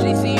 GCU.